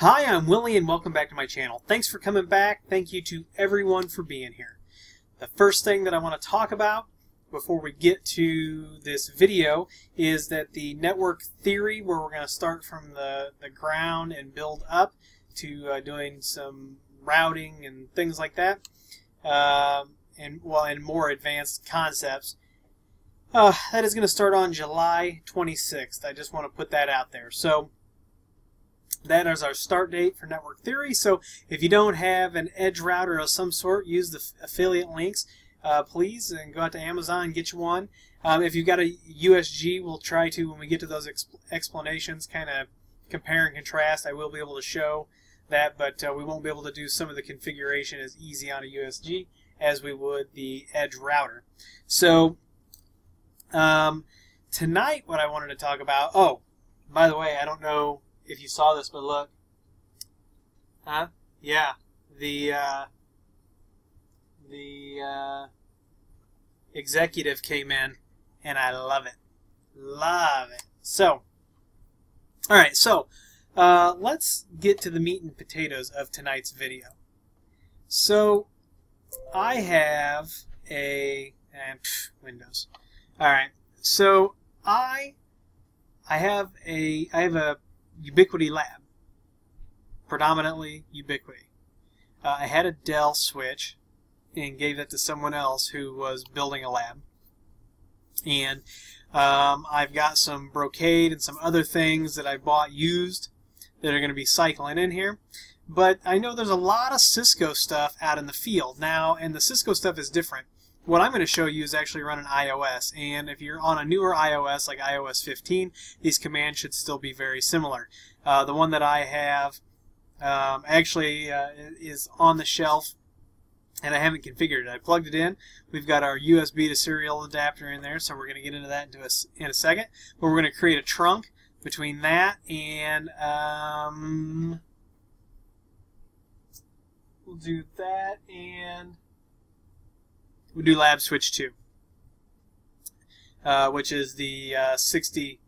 Hi, I'm Willie and welcome back to my channel. Thanks for coming back. Thank you to everyone for being here. The first thing that I want to talk about before we get to this video is that the network theory where we're going to start from the, the ground and build up to uh, doing some routing and things like that uh, and well and more advanced concepts uh, that is going to start on July 26th. I just want to put that out there. So that is our start date for network theory. So if you don't have an edge router of some sort, use the affiliate links, uh, please, and go out to Amazon and get you one. Um, if you've got a USG, we'll try to, when we get to those exp explanations, kind of compare and contrast. I will be able to show that, but uh, we won't be able to do some of the configuration as easy on a USG as we would the edge router. So um, tonight, what I wanted to talk about, oh, by the way, I don't know if you saw this, but look. Huh? Yeah. The, uh, the, uh, executive came in, and I love it. Love it. So, alright, so, uh, let's get to the meat and potatoes of tonight's video. So, I have a, and pff, Windows. Alright, so I, I have a, I have a Ubiquiti lab. Predominantly Ubiquiti. Uh, I had a Dell switch and gave that to someone else who was building a lab. And um, I've got some Brocade and some other things that I bought used that are going to be cycling in here. But I know there's a lot of Cisco stuff out in the field now, and the Cisco stuff is different what I'm going to show you is actually run running IOS. And if you're on a newer IOS, like IOS 15, these commands should still be very similar. Uh, the one that I have um, actually uh, is on the shelf and I haven't configured it. I plugged it in. We've got our USB to serial adapter in there, so we're going to get into that into a, in a second. But we're going to create a trunk between that and um, we'll do that and we do lab switch 2 uh, which is the uh, 60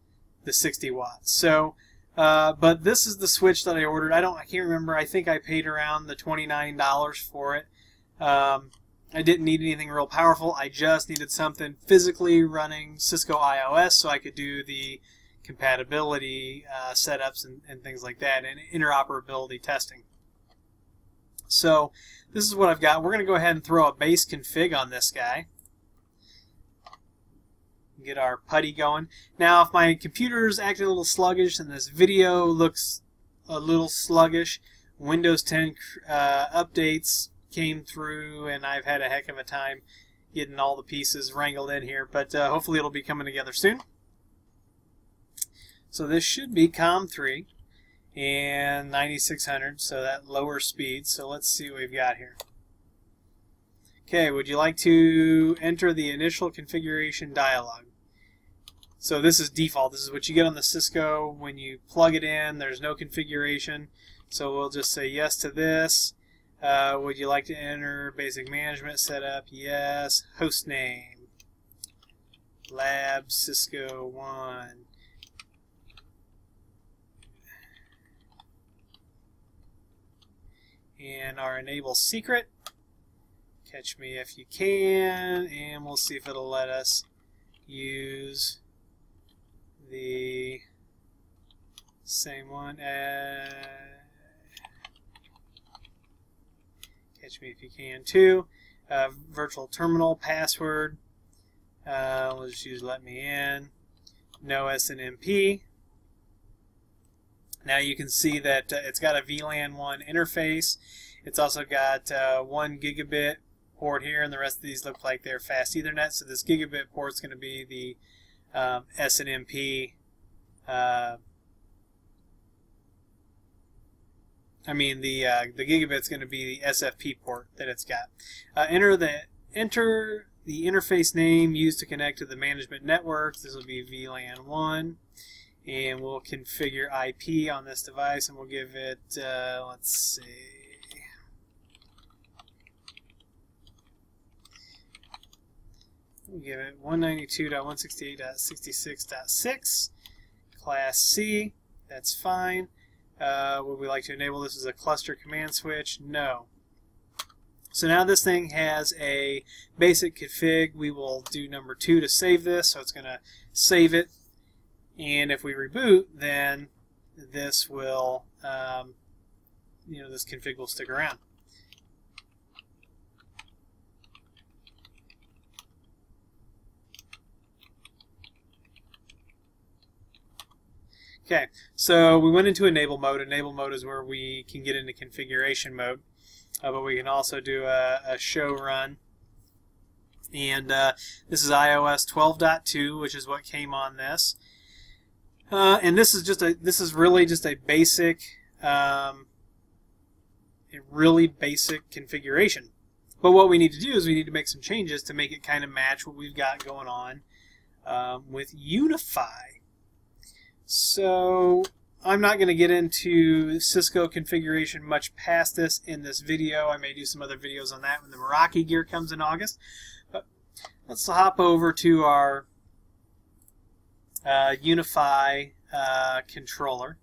the 60 watts. So uh, but this is the switch that I ordered. I don't I can't remember. I think I paid around the $29 for it. Um, I didn't need anything real powerful. I just needed something physically running Cisco IOS so I could do the compatibility uh, setups and, and things like that and interoperability testing so this is what I've got. We're going to go ahead and throw a base config on this guy. Get our PuTTY going. Now, if my computer is acting a little sluggish and this video looks a little sluggish, Windows 10 uh, updates came through and I've had a heck of a time getting all the pieces wrangled in here, but uh, hopefully it'll be coming together soon. So this should be COM3 and 9600 so that lower speed. So let's see what we've got here. Okay would you like to enter the initial configuration dialog? So this is default. This is what you get on the Cisco when you plug it in. There's no configuration. So we'll just say yes to this. Uh, would you like to enter basic management setup? Yes. Host name. Lab Cisco 1 and our enable secret. Catch me if you can, and we'll see if it'll let us use the same one. Uh, catch me if you can too. Uh, virtual terminal password. Uh, we'll just use let me in. No SNMP. Now you can see that uh, it's got a VLAN 1 interface. It's also got uh, 1 gigabit port here, and the rest of these look like they're fast Ethernet. So this gigabit port is going to be the um, SNMP. Uh, I mean the uh, the gigabit's going to be the SFP port that it's got. Uh, enter the enter the interface name used to connect to the management network. This will be VLAN 1 and we'll configure IP on this device and we'll give it uh, let's see we'll give it 192.168.66.6 class C that's fine Uh, would we like to enable this as a cluster command switch? No. So now this thing has a basic config. We will do number two to save this. So it's going to save it. And if we reboot, then this will, um, you know, this config will stick around. Okay, so we went into enable mode. Enable mode is where we can get into configuration mode, uh, but we can also do a, a show run. And uh, this is IOS 12.2, which is what came on this. Uh, and this is just a this is really just a basic, um, a really basic configuration. But what we need to do is we need to make some changes to make it kind of match what we've got going on um, with UniFi. So I'm not going to get into Cisco configuration much past this in this video. I may do some other videos on that when the Meraki gear comes in August. But let's hop over to our uh, UniFi uh, controller.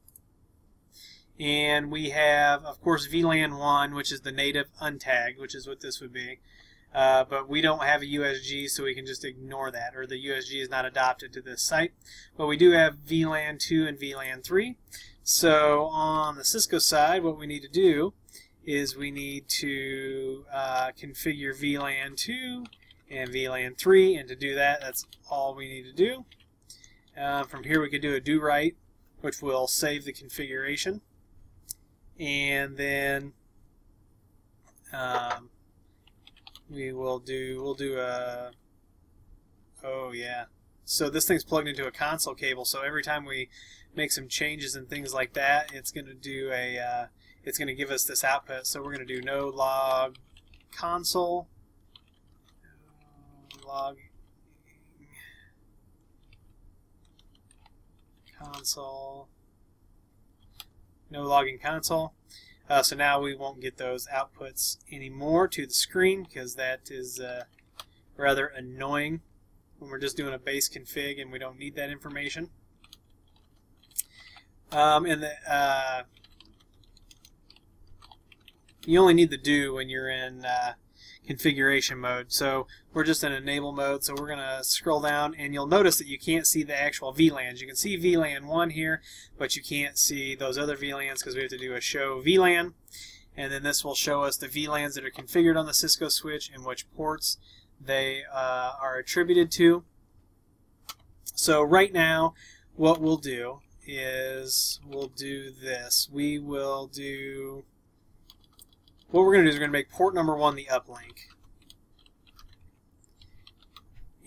And we have, of course, VLAN 1, which is the native untagged, which is what this would be. Uh, but we don't have a USG, so we can just ignore that, or the USG is not adopted to this site. But we do have VLAN 2 and VLAN 3. So on the Cisco side, what we need to do is we need to uh, configure VLAN 2 and VLAN 3, and to do that, that's all we need to do. Uh, from here we could do a do write, which will save the configuration. And then um, we will do, we'll do a, oh yeah. So this thing's plugged into a console cable, so every time we make some changes and things like that, it's going to do a, uh, it's going to give us this output. So we're going to do no log console, log console, no logging console. Uh, so now we won't get those outputs anymore to the screen because that is uh, rather annoying when we're just doing a base config and we don't need that information. Um, and the, uh, you only need the do when you're in uh, configuration mode. So we're just in enable mode, so we're going to scroll down, and you'll notice that you can't see the actual VLANs. You can see VLAN 1 here, but you can't see those other VLANs because we have to do a show VLAN. And then this will show us the VLANs that are configured on the Cisco switch and which ports they uh, are attributed to. So right now, what we'll do is we'll do this. We will do what we're going to do is we're going to make port number one the uplink.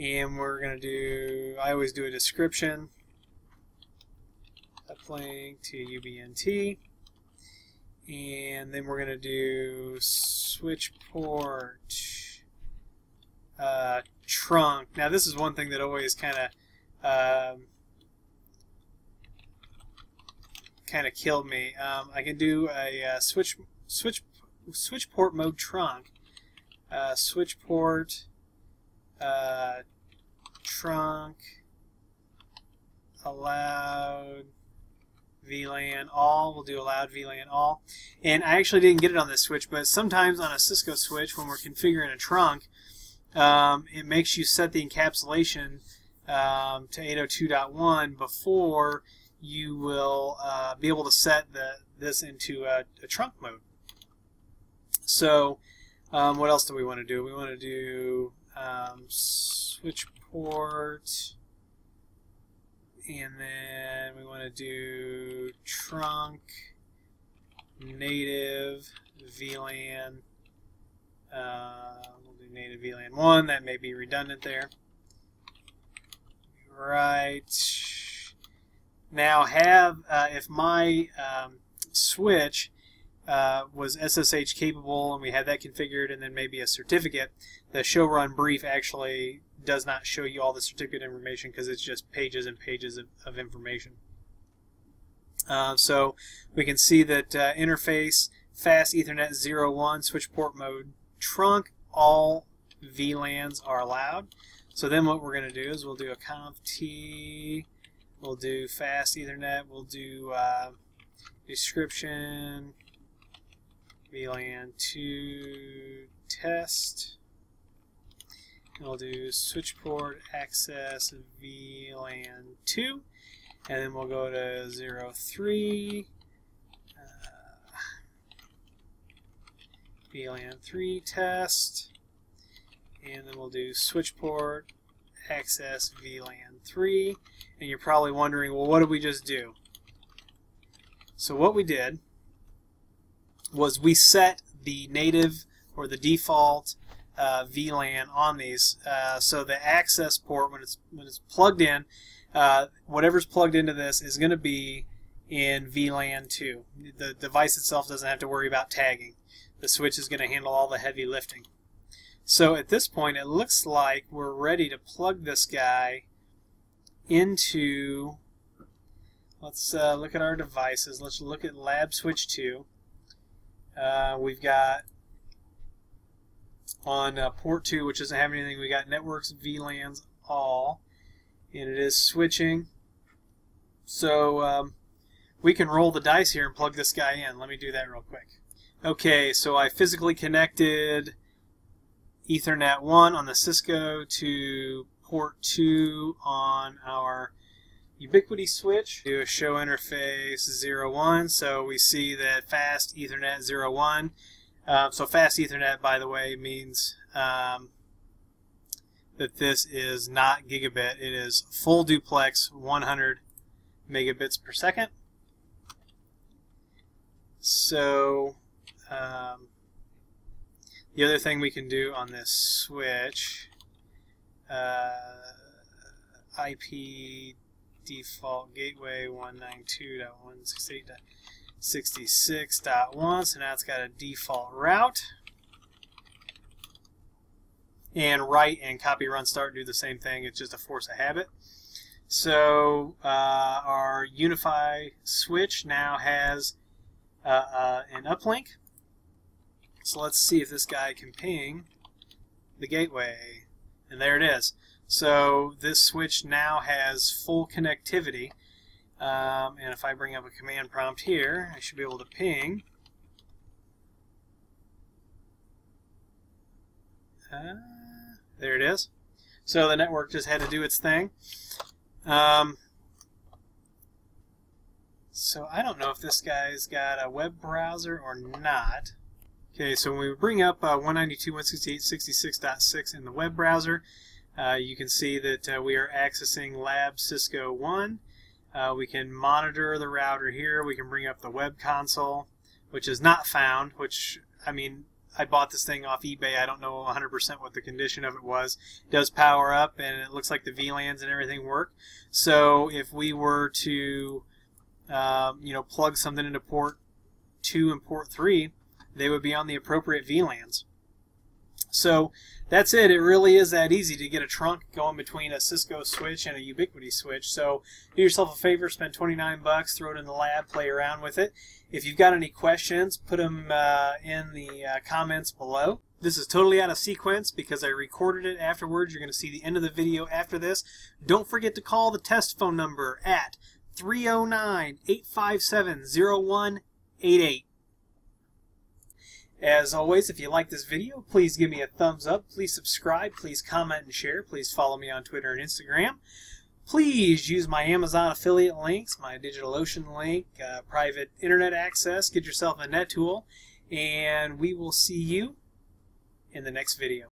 And we're going to do, I always do a description. Uplink to UBNT. And then we're going to do switch port uh, trunk. Now this is one thing that always kind of um, kind of killed me. Um, I can do a uh, switch switch switch port mode trunk, uh, switch port, uh, trunk, allowed, VLAN all. We'll do allowed VLAN all. And I actually didn't get it on this switch, but sometimes on a Cisco switch, when we're configuring a trunk, um, it makes you set the encapsulation um, to 802.1 before you will uh, be able to set the, this into a, a trunk mode. So um, what else do we want to do? We want to do um, switch port, and then we want to do trunk, native, VLAN. Uh, we'll do native VLAN 1. That may be redundant there. Right. Now have, uh, if my um, switch uh, was SSH capable and we had that configured and then maybe a certificate, the show run brief actually does not show you all the certificate information because it's just pages and pages of, of information. Uh, so we can see that uh, interface, fast Ethernet 01, switch port mode, trunk, all VLANs are allowed. So then what we're going to do is we'll do a conf t, we'll do fast Ethernet, we'll do uh, description VLAN 2 test. And we'll do switch port access VLAN 2. And then we'll go to 03. Uh, VLAN 3 test. And then we'll do switch port access VLAN 3. And you're probably wondering, well, what did we just do? So what we did was we set the native or the default uh, VLAN on these. Uh, so the access port, when it's when it's plugged in, uh, whatever's plugged into this is going to be in VLAN 2. The device itself doesn't have to worry about tagging. The switch is going to handle all the heavy lifting. So at this point, it looks like we're ready to plug this guy into. Let's uh, look at our devices. Let's look at Lab Switch 2. Uh, we've got on uh, port 2, which doesn't have anything, we got networks, VLANs, all, and it is switching. So um, we can roll the dice here and plug this guy in. Let me do that real quick. Okay, so I physically connected Ethernet 1 on the Cisco to port 2 on our Ubiquiti switch. Do a show interface 01, so we see that fast Ethernet 01. Uh, so fast Ethernet, by the way, means um, that this is not gigabit. It is full duplex 100 megabits per second. So um, the other thing we can do on this switch, uh, IP default gateway 192.168.66.1 so now it's got a default route. And write and copy run start do the same thing. It's just a force of habit. So uh, our UniFi switch now has uh, uh, an uplink. So let's see if this guy can ping the gateway. And there it is so this switch now has full connectivity. Um, and if I bring up a command prompt here, I should be able to ping. Uh, there it is. So the network just had to do its thing. Um, so I don't know if this guy's got a web browser or not. Okay, so when we bring up uh, 192.168.66.6 in the web browser, uh, you can see that uh, we are accessing Lab Cisco 1. Uh, we can monitor the router here. We can bring up the web console, which is not found, which, I mean, I bought this thing off eBay. I don't know 100% what the condition of it was. It does power up, and it looks like the VLANs and everything work. So if we were to, um, you know, plug something into port 2 and port 3, they would be on the appropriate VLANs. So that's it. It really is that easy to get a trunk going between a Cisco switch and a Ubiquiti switch. So do yourself a favor, spend 29 bucks, throw it in the lab, play around with it. If you've got any questions, put them uh, in the uh, comments below. This is totally out of sequence because I recorded it afterwards. You're going to see the end of the video after this. Don't forget to call the test phone number at 309 857 0188. As always, if you like this video, please give me a thumbs up. Please subscribe. Please comment and share. Please follow me on Twitter and Instagram. Please use my Amazon affiliate links, my DigitalOcean link, uh, private internet access. Get yourself a net tool, and we will see you in the next video.